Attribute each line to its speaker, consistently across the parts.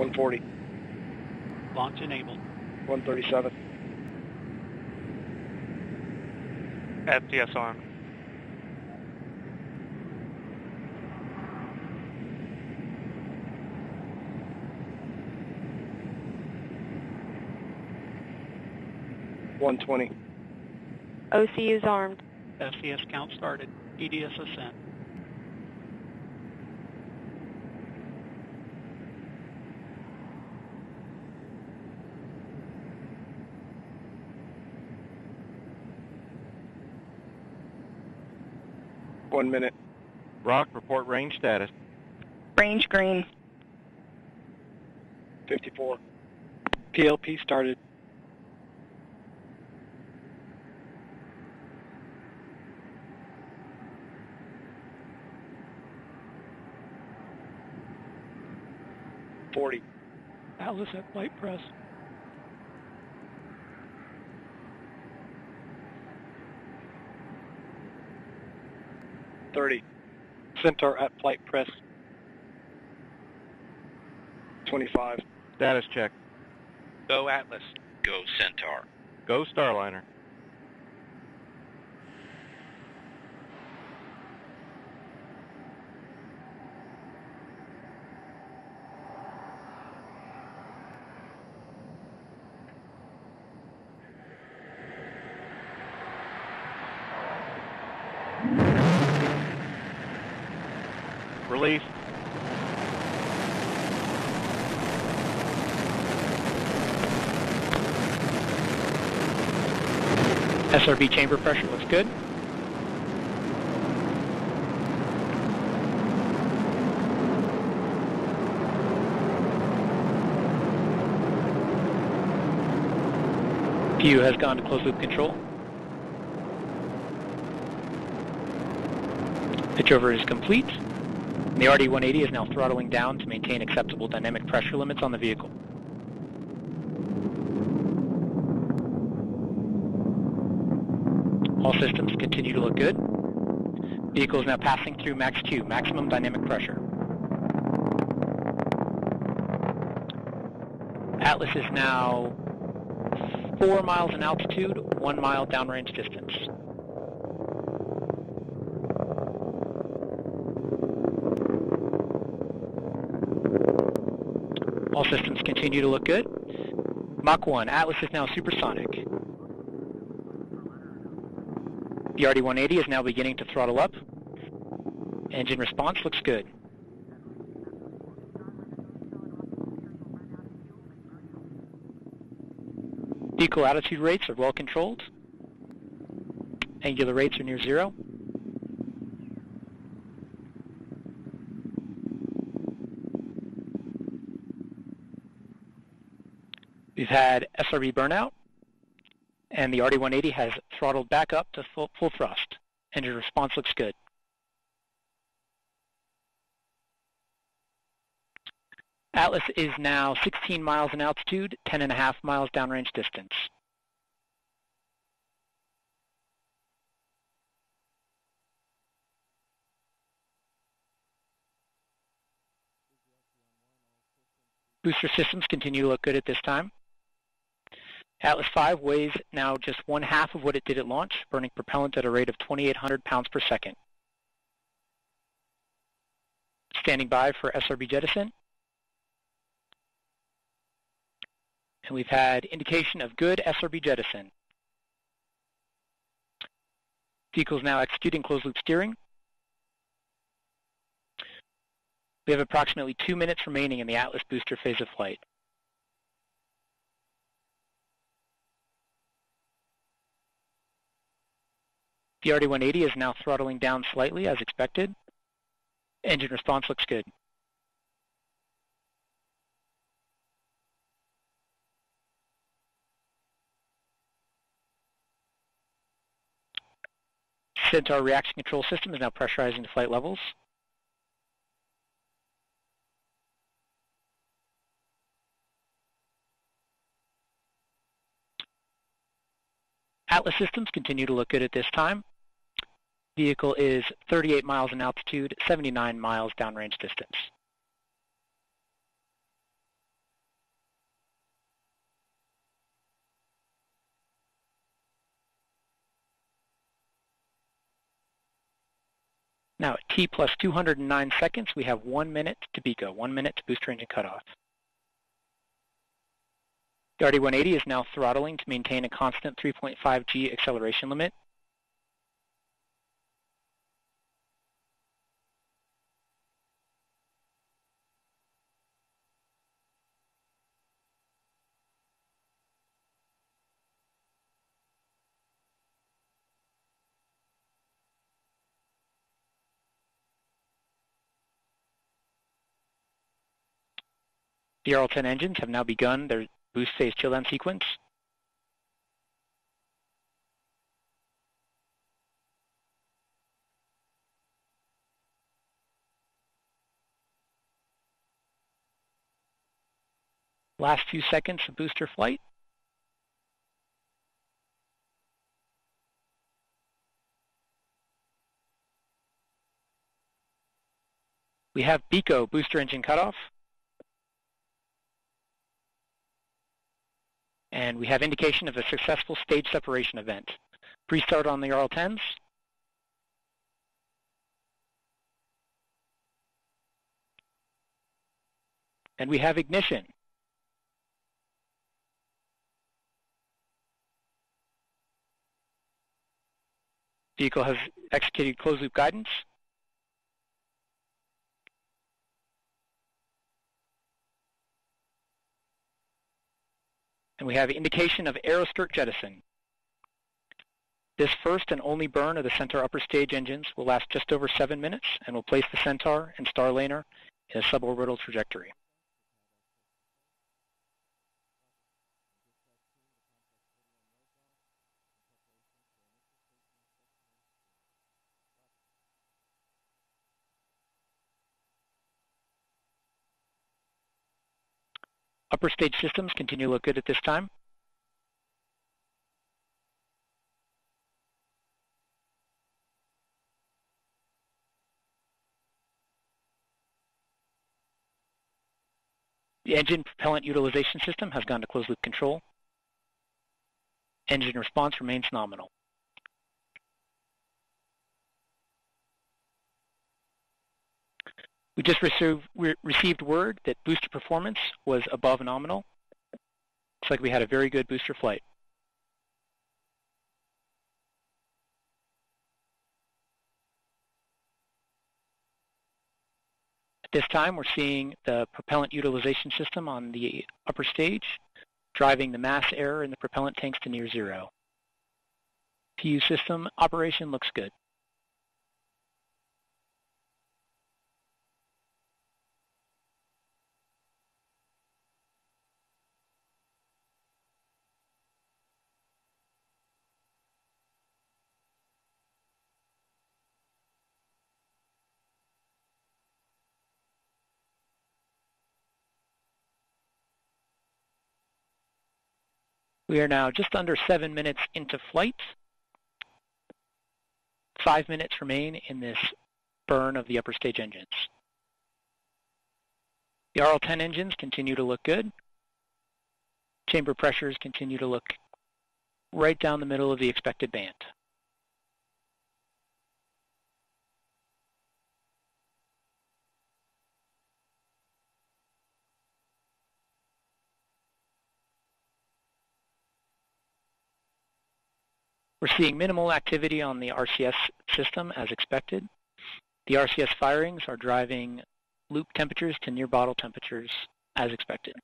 Speaker 1: 140.
Speaker 2: Launch enabled.
Speaker 1: 137.
Speaker 3: FTS arm.
Speaker 1: One twenty.
Speaker 4: OC is armed.
Speaker 2: FCS count started. EDS ascent.
Speaker 1: One minute.
Speaker 5: Rock, report range status.
Speaker 4: Range green.
Speaker 1: 54.
Speaker 2: PLP started.
Speaker 1: Forty.
Speaker 2: Atlas at flight press.
Speaker 1: Thirty.
Speaker 2: Centaur at flight press.
Speaker 1: Twenty-five.
Speaker 5: Status check.
Speaker 3: Go Atlas.
Speaker 6: Go Centaur.
Speaker 5: Go Starliner. Release.
Speaker 2: SRB chamber pressure looks good. PU has gone to closed loop control. Pitch over is complete. The RD-180 is now throttling down to maintain acceptable dynamic pressure limits on the vehicle. All systems continue to look good. Vehicle is now passing through max Q, maximum dynamic pressure. Atlas is now four miles in altitude, one mile downrange distance. All systems continue to look good. Mach 1, Atlas is now supersonic. The RD-180 is now beginning to throttle up. Engine response looks good. Vehicle attitude rates are well controlled. Angular rates are near zero. We've had SRB burnout, and the RD-180 has throttled back up to full, full thrust. Engine response looks good. Atlas is now 16 miles in altitude, 10 and a half miles downrange distance. Booster systems continue to look good at this time. Atlas V weighs now just one half of what it did at launch, burning propellant at a rate of 2,800 pounds per second. Standing by for SRB jettison. And we've had indication of good SRB jettison. Vehicle is now executing closed loop steering. We have approximately two minutes remaining in the Atlas booster phase of flight. The RD-180 is now throttling down slightly as expected. Engine response looks good. Centaur reaction control system is now pressurizing to flight levels. Atlas systems continue to look good at this time. Vehicle is 38 miles in altitude, 79 miles downrange distance. Now at T plus 209 seconds, we have one minute to BECO, one minute to booster engine cutoff. The RD-180 is now throttling to maintain a constant 3.5 G acceleration limit. The RL-10 engines have now begun their boost phase chill down sequence. Last few seconds of booster flight. We have BECO booster engine cutoff. And we have indication of a successful stage separation event. Pre-start on the RL-10s. And we have ignition. Vehicle has executed closed loop guidance. And we have indication of aeroskirt jettison. This first and only burn of the Centaur upper stage engines will last just over seven minutes and will place the Centaur and Starliner in a suborbital trajectory. Upper stage systems continue to look good at this time. The engine propellant utilization system has gone to closed loop control. Engine response remains nominal. We just received, received word that booster performance was above nominal. Looks like we had a very good booster flight. At this time, we're seeing the propellant utilization system on the upper stage, driving the mass error in the propellant tanks to near zero. PU system operation looks good. We are now just under seven minutes into flight. Five minutes remain in this burn of the upper stage engines. The RL-10 engines continue to look good. Chamber pressures continue to look right down the middle of the expected band. We're seeing minimal activity on the RCS system as expected. The RCS firings are driving loop temperatures to near bottle temperatures as expected.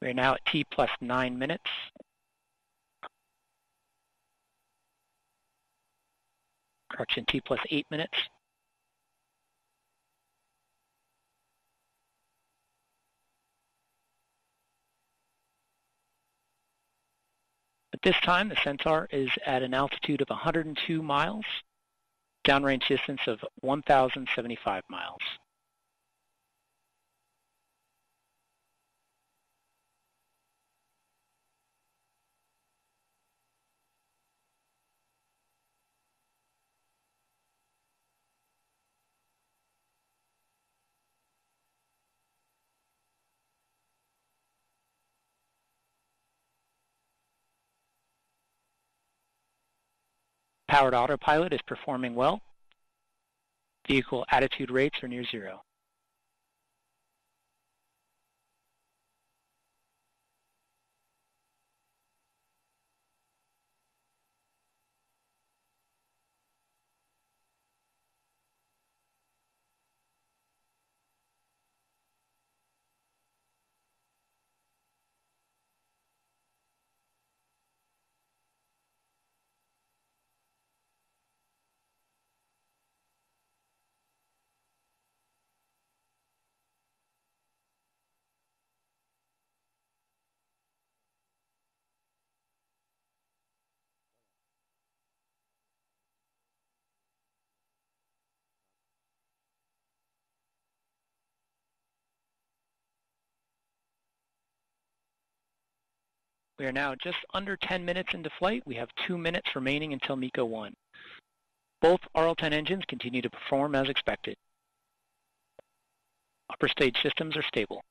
Speaker 2: We're now at T plus nine minutes. Correction, T plus eight minutes. At this time, the Centaur is at an altitude of 102 miles, downrange distance of 1,075 miles. Powered autopilot is performing well. Vehicle attitude rates are near zero. We are now just under 10 minutes into flight. We have two minutes remaining until MECO 1. Both RL-10 engines continue to perform as expected. Upper stage systems are stable.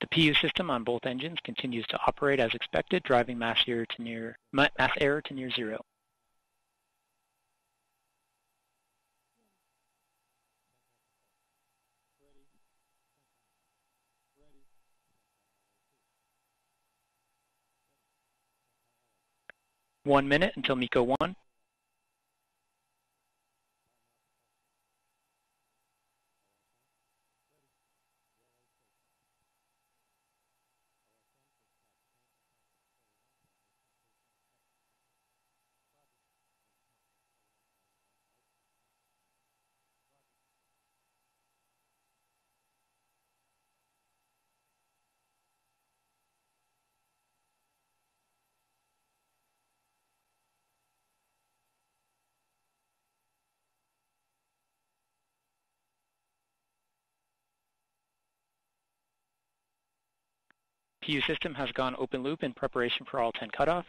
Speaker 2: The PU system on both engines continues to operate as expected, driving mass error to near, mass error to near zero. One minute until MECO 1. PU system has gone open loop in preparation for RL-10 cutoff.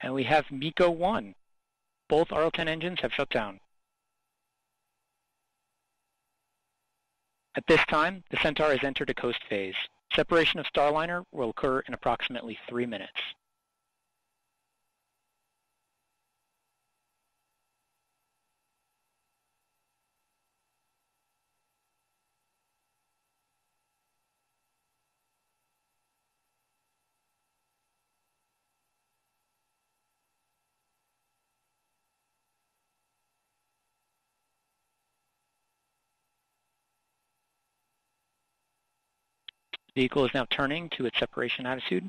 Speaker 2: And we have MECO 1. Both RL-10 engines have shut down. At this time, the Centaur has entered a coast phase. Separation of Starliner will occur in approximately three minutes. Vehicle is now turning to its separation attitude.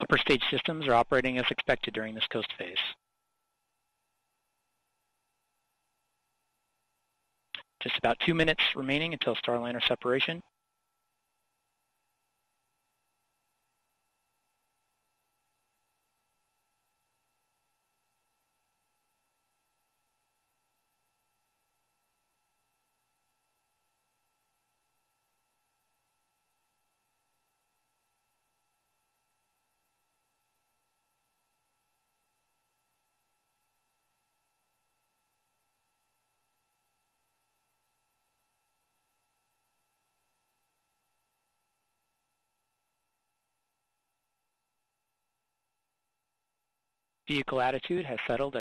Speaker 2: Upper stage systems are operating as expected during this coast phase. Just about two minutes remaining until Starliner separation. Vehicle attitude has settled